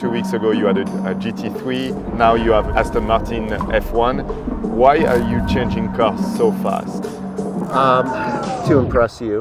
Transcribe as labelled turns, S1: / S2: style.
S1: Two weeks ago you had a, a, GT3, now you have Aston Martin F1. Why are you changing cars so fast?
S2: Um, to impress you.